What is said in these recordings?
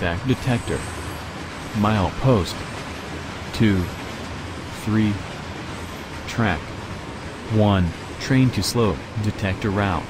artifact detector. Milepost. 2. 3. Track. 1. Train to slow, detector route.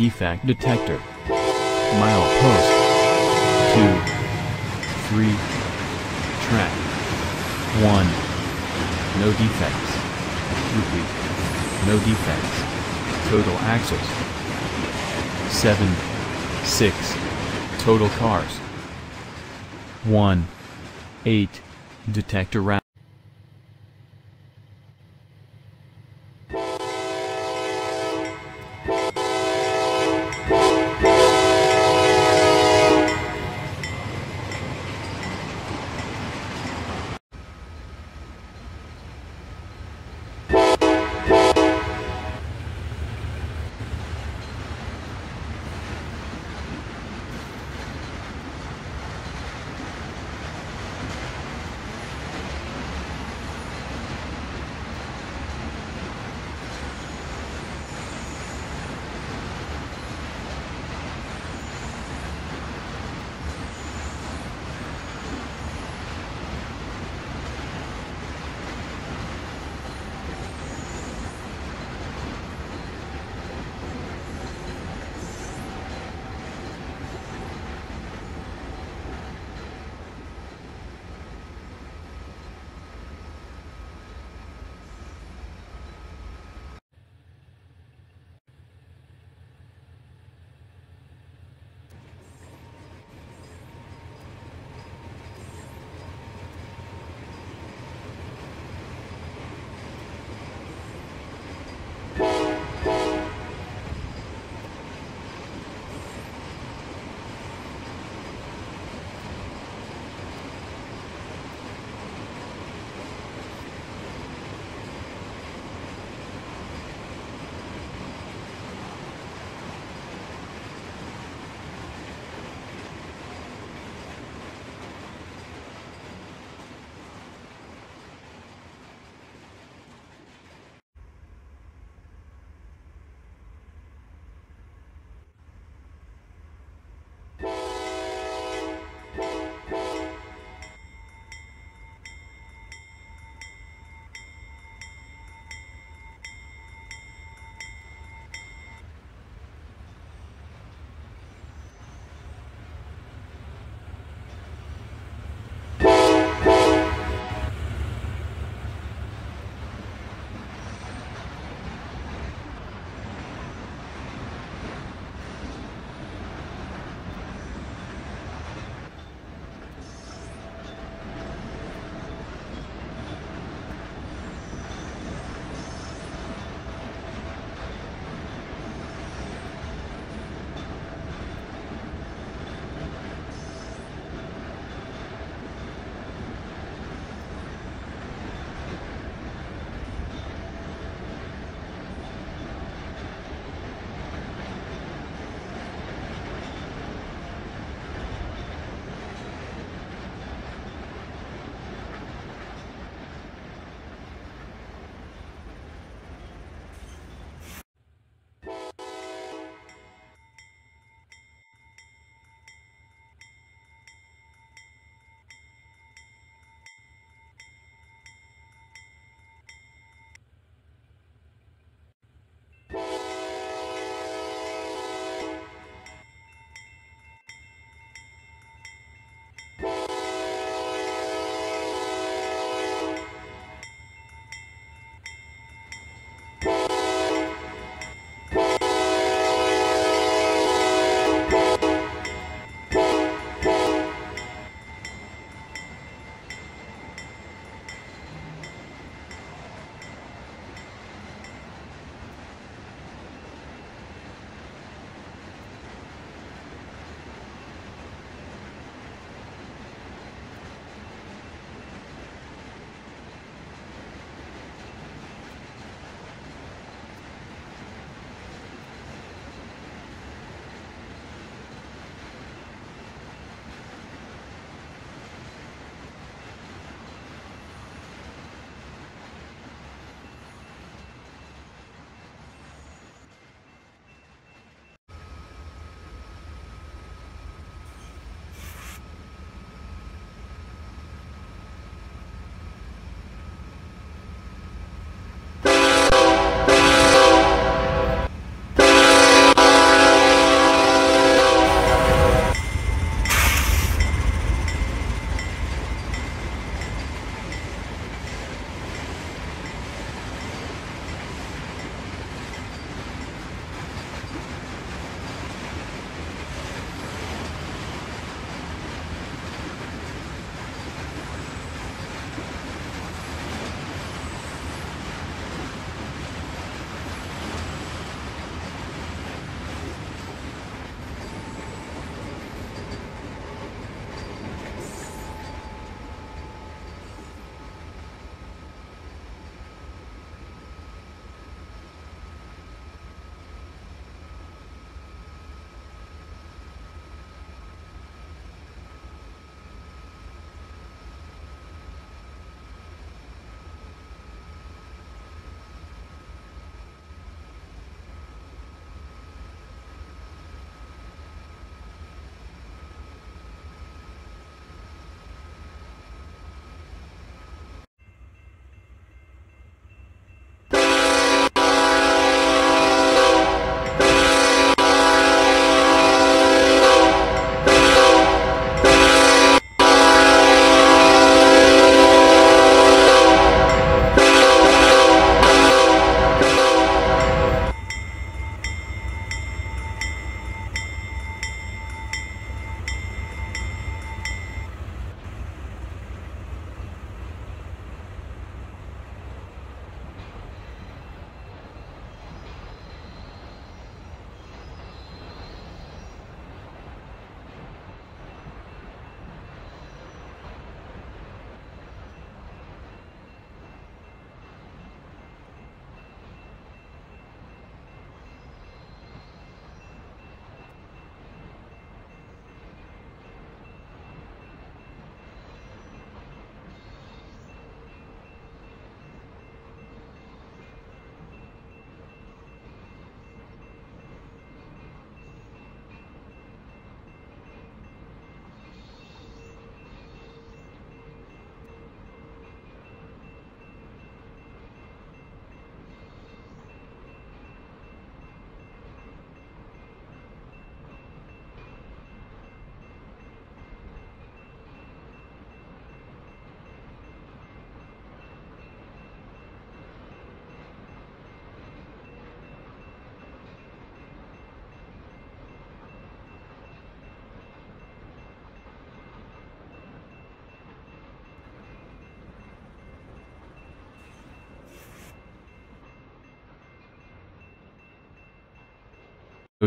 Defect detector. Milepost. 2. 3. Track. 1. No defects. Repeat. No defects. Total axles. 7. 6. Total cars. 1. 8. Detector route.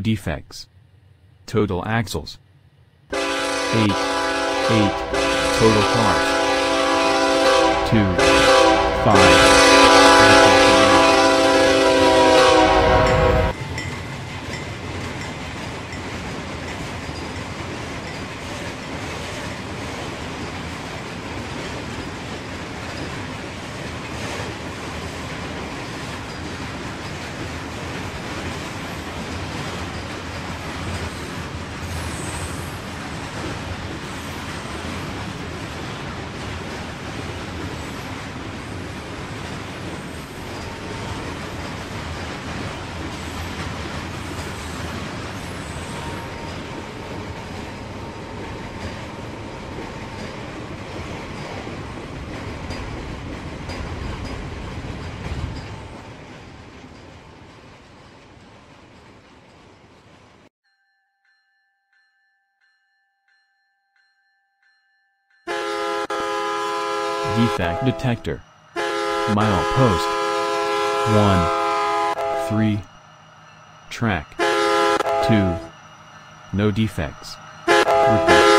Defects. Total axles. 8. 8. Total cars. 2. 5. Defect detector. Mile post. 1. 3. Track. 2. No defects. Repeat.